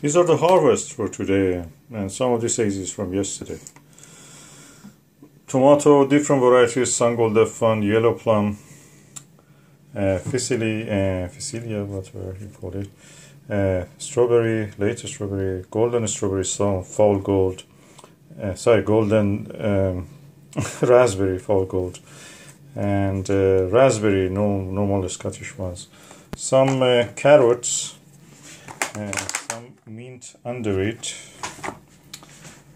These are the harvests for today, and some of these is from yesterday. Tomato, different varieties, Sungold F1, yellow plum, uh, Ficili, uh, Ficilia, whatever you call it, uh, strawberry, later strawberry, golden strawberry, some fall gold, uh, sorry, golden um, raspberry, fall gold, and uh, raspberry, no normal Scottish ones, some uh, carrots, uh, some mint under it,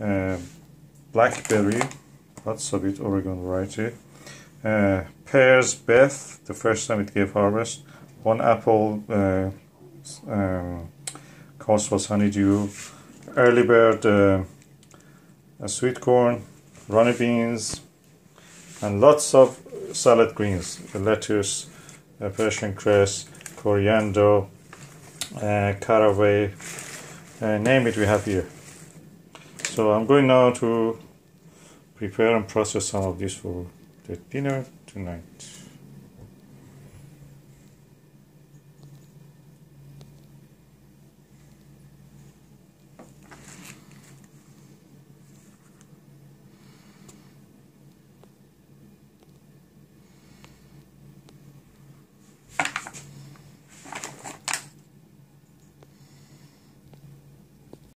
uh, blackberry, lots of it, Oregon variety, uh, pears, Beth, the first time it gave harvest, one apple, uh, um, cost was honeydew, early bird, uh, sweet corn, runny beans, and lots of salad greens, lettuce, uh, Persian cress, coriander, uh, caraway, uh, name it we have here. So I'm going now to prepare and process some of this for the dinner tonight.